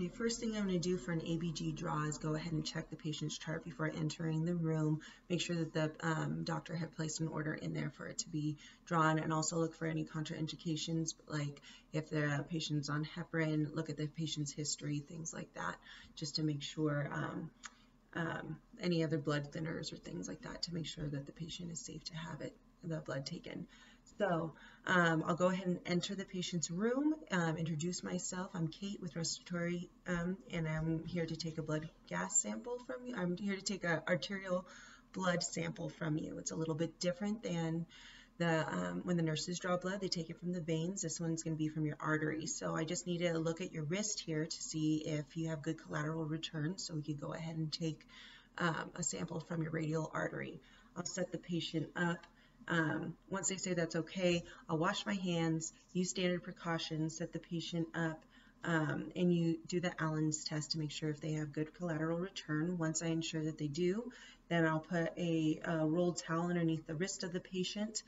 Okay, first thing I'm going to do for an ABG draw is go ahead and check the patient's chart before entering the room. Make sure that the um, doctor had placed an order in there for it to be drawn and also look for any contraindications like if the patient's on heparin, look at the patient's history, things like that, just to make sure um, um, any other blood thinners or things like that to make sure that the patient is safe to have it, the blood taken. So um, I'll go ahead and enter the patient's room, um, introduce myself. I'm Kate with Respiratory, um, and I'm here to take a blood gas sample from you. I'm here to take an arterial blood sample from you. It's a little bit different than the um, when the nurses draw blood, they take it from the veins. This one's going to be from your artery. So I just need to look at your wrist here to see if you have good collateral return. So we could go ahead and take um, a sample from your radial artery. I'll set the patient up. Um, once they say that's okay, I'll wash my hands, use standard precautions, set the patient up, um, and you do the Allen's test to make sure if they have good collateral return. Once I ensure that they do, then I'll put a, a rolled towel underneath the wrist of the patient.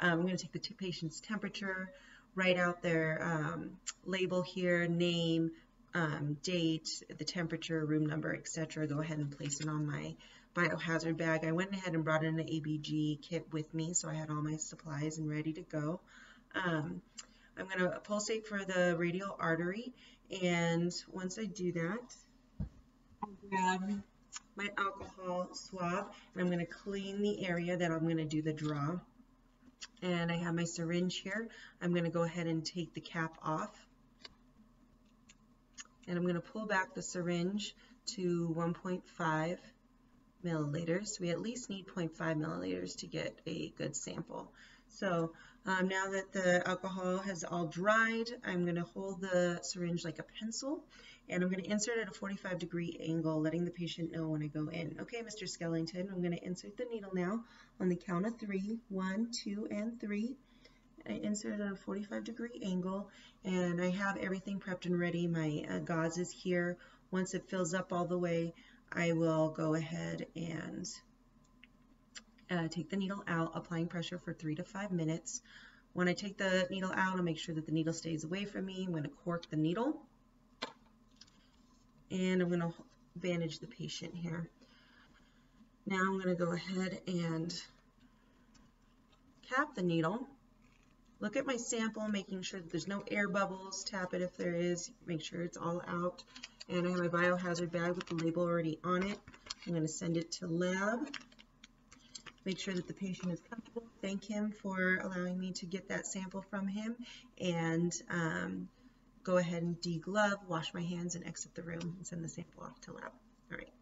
Um, I'm going to take the patient's temperature, write out their um, label here, name, um, date, the temperature, room number, etc. Go ahead and place it on my biohazard bag. I went ahead and brought in an ABG kit with me, so I had all my supplies and ready to go. Um, I'm going to pulsate for the radial artery, and once I do that, I'll grab my alcohol swab, and I'm going to clean the area that I'm going to do the draw. And I have my syringe here. I'm going to go ahead and take the cap off. And I'm going to pull back the syringe to 1.5 milliliters. We at least need 0.5 milliliters to get a good sample. So um, now that the alcohol has all dried, I'm going to hold the syringe like a pencil and I'm going to insert at a 45 degree angle, letting the patient know when I go in. Okay, Mr. Skellington, I'm going to insert the needle now on the count of three, one, two, and three. I insert at a 45 degree angle and I have everything prepped and ready. My uh, gauze is here. Once it fills up all the way, I will go ahead and uh, take the needle out, applying pressure for three to five minutes. When I take the needle out, I'll make sure that the needle stays away from me. I'm going to cork the needle. And I'm going to bandage the patient here. Now I'm going to go ahead and cap the needle. Look at my sample, making sure that there's no air bubbles. Tap it if there is. Make sure it's all out and I have my biohazard bag with the label already on it. I'm going to send it to lab. Make sure that the patient is comfortable. Thank him for allowing me to get that sample from him and um, go ahead and deglove, wash my hands, and exit the room and send the sample off to lab. All right.